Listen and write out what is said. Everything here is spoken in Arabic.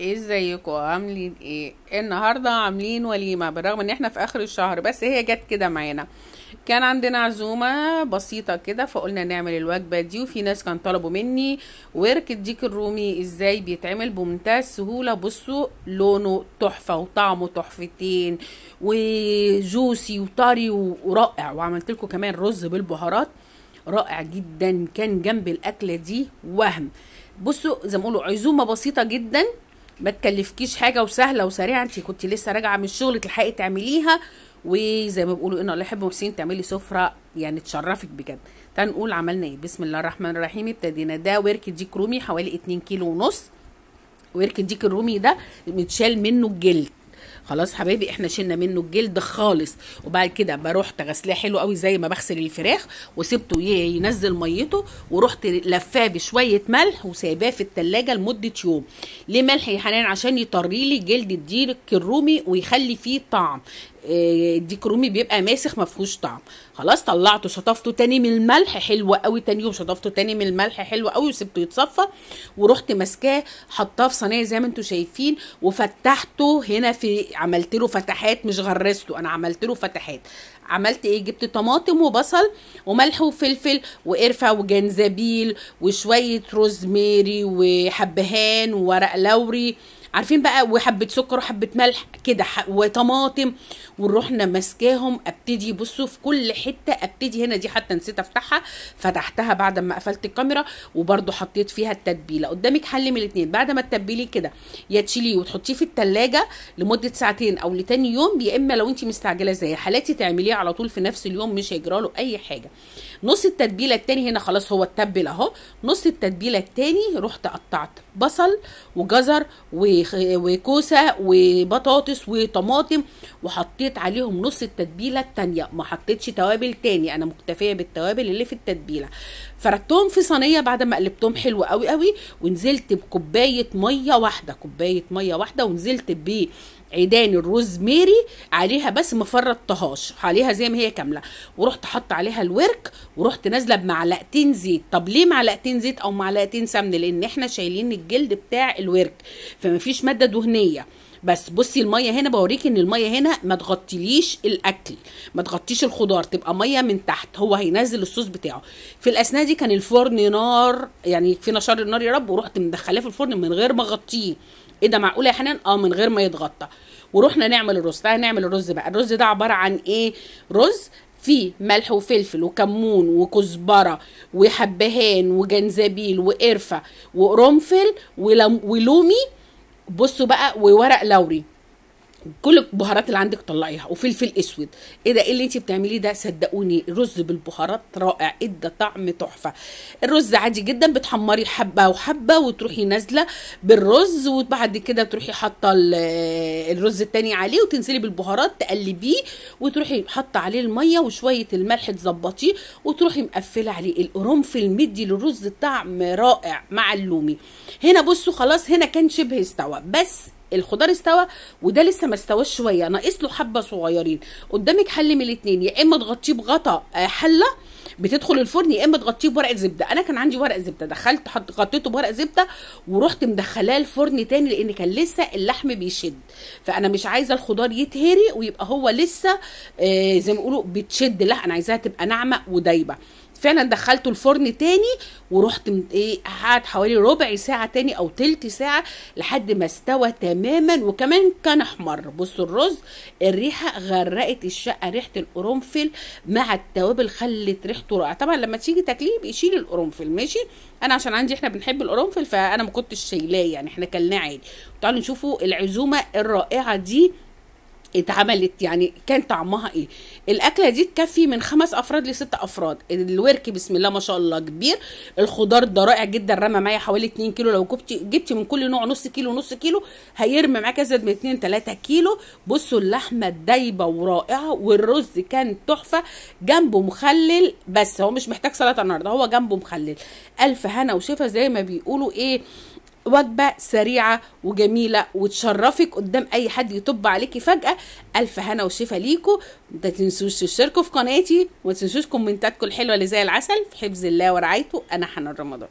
ازيكم؟ عاملين إيه؟ النهارده عاملين وليمة بالرغم ان إحنا في آخر الشهر بس هي جت كده معانا. كان عندنا عزومة بسيطة كده فقلنا نعمل الوجبة دي وفي ناس كان طلبوا مني. ورك الديك الرومي إزاي بيتعمل بمنتهى السهولة. بصوا لونه تحفة وطعمه تحفتين وجوسي وطري ورائع. وعملت لكم كمان رز بالبهارات. رائع جدا كان جنب الأكلة دي وهم. بصوا زي ما بيقولوا عزومة بسيطة جدا. ما تكلفكيش حاجة وسهلة وسريعة. انت كنت لسه راجعة من الشغل تلحقي تعمليها. وزي ما بيقولوا ان الله يحب المحسنين تعملي سفرة يعني تشرفك بجد. تعالوا نقول عملنا إيه؟ بسم الله الرحمن الرحيم. ابتدينا ده ورك ديك رومي حوالي 2 كيلو ونص. ورك الديك الرومي ده متشال منه الجلد خلاص حبايبي إحنا شلنا منه الجلد خالص. وبعد كده بروحت غسلاه حلو قوي زي ما بغسل الفراخ وسبته ينزل ميته ورحت لفاه بشوية ملح وسايباه في التلاجة لمدة يوم. ليه ملح يا حنان؟ عشان يطري لي جلد الديك الرومي ويخلي فيه طعم. الديك رومي بيبقى ماسخ ما فيهوش طعم. خلاص طلعته شطفته تاني من الملح حلو قوي تاني يوم شطفته تاني من الملح حلو قوي وسبته يتصفى. ورحت ماسكاه حطاه في صينية زي ما أنتم شايفين وفتحته. هنا في عملت له فتحات مش غرسته أنا عملت له فتحات. عملت إيه؟ جبت طماطم وبصل وملح وفلفل وقرفة وجنزبيل وشوية روزماري وحبهان وورق لوري عارفين بقى وحبة سكر وحبة ملح كده وطماطم ورحنا ماسكاهم أبتدي بصوا في كل حتة أبتدي هنا دي حتى نسيت أفتحها فتحتها بعد ما قفلت الكاميرا وبرده حطيت فيها التتبيلة. قدامك حل من الاثنين بعد ما تتبليه كده يا تشيليه وتحطيه في التلاجة لمدة ساعتين أو لتاني يوم يا إما لو انت مستعجلة زي حالاتي تعمليه على طول في نفس اليوم مش هيجرى له أي حاجة. نص التتبيلة التاني هنا خلاص هو اتبل أهو. نص التتبيلة التاني رحت قطعت بصل وجزر وكوسة وبطاطس وطماطم وحطيت عليهم نص التتبيلة التانية. ما حطيتش توابل تاني. أنا مكتفية بالتوابل اللي في التتبيلة. فردتهم في صينية بعد ما قلبتهم حلو قوي قوي ونزلت بكوباية مية واحدة. كوباية مية واحدة ونزلت ب عيدان الروزميري عليها بس ما فرطتهاش عليها زي ما هي كاملة. ورحت حط عليها الورك ورحت نازلة بمعلقتين زيت. طب ليه معلقتين زيت أو معلقتين سمن؟ لأن إحنا شايلين الجلد بتاع الورك. فما فيش مادة دهنية. بس بصي المية هنا بوريكي إن المية هنا ما تغطيليش الأكل. ما تغطيش الخضار. تبقى مية من تحت. هو هينزل الصوص بتاعه. في الاثناء دي كان الفرن نار. يعني في نشار النار يا رب. ورحت مدخلاه في الفرن من غير ما أغطيه. إيه ده معقوله يا حنان؟ آه من غير ما يتغطى. ورحنا نعمل الرز. تعالى نعمل الرز بقى. الرز ده عبارة عن إيه؟ رز فيه ملح وفلفل وكمون وكزبرة وحبهان وجنزبيل وقرفة وقرنفل ولومي. بصوا بقى وورق لوري. كل البهارات اللي عندك طلعيها. وفلفل اسود. إيه ده؟ إيه اللي انت بتعمليه ده؟ صدقوني الرز بالبهارات رائع. ادى طعم تحفة. الرز عادي جدا بتحمري حبة وحبة وتروحي نازلة بالرز وبعد كده تروحي حاطة الرز التاني عليه وتنزلي بالبهارات تقلبيه وتروحي حاطة عليه المية وشوية الملح تظبطيه وتروحي مقفلة عليه. القرنفل مدي للرز طعم رائع مع اللومي. هنا بصوا خلاص هنا كان شبه استوى. بس الخضار استوى وده لسه ما استواش شوية ناقص له حبة صغيرين. قدامك حل من الاثنين يا إما تغطيه بغطا حلة بتدخل الفرن يا إما تغطيه بورق زبدة. أنا كان عندي ورق زبدة دخلت حط غطيته بورق زبدة ورحت مدخلاه الفرن تاني لأن كان لسه اللحم بيشد. فأنا مش عايزة الخضار يتهري ويبقى هو لسه آه زي ما بيقولوا بتشد. لا أنا عايزاها تبقى ناعمة ودايبة. فعلا دخلته الفرن تاني ورحت إيه قعد حوالي ربع ساعة تاني أو تلت ساعة لحد ما استوى تماما. وكمان كان أحمر. بصوا الرز الريحة غرقت الشقة ريحة القرنفل مع التوابل خلت ريحته رائعة. طبعا لما تيجي تاكليه بيشيل القرنفل ماشي؟ أنا عشان عندي إحنا بنحب القرنفل فأنا ما كنتش شايلاه يعني إحنا كلناه عادي. تعالوا نشوفوا العزومة الرائعة دي. اتعملت يعني كان طعمها إيه. الأكلة دي تكفي من خمس أفراد لست أفراد. الورك بسم الله ما شاء الله كبير. الخضار ده رائع جدا رمى معايا حوالي 2 كيلو. لو جبتي جبتي من كل نوع نص كيلو نص كيلو هيرمي معاك أزيد من 2 3 كيلو. بصوا اللحمة دايبة ورائعة والرز كان تحفة. جنبه مخلل بس هو مش محتاج سلطة النهارده هو جنبه مخلل. ألف هنا وشفا زي ما بيقولوا إيه وجبة سريعة وجميلة وتشرفك قدام أي حد يطب عليكي فجأة. ألف هنا وشفا ليكوا ما تنسوش تشتركوا في قناتي وما تنسوش كومنتاتكم الحلوة اللي زي العسل. في حفظ الله ورعايته أنا حنان رمضان.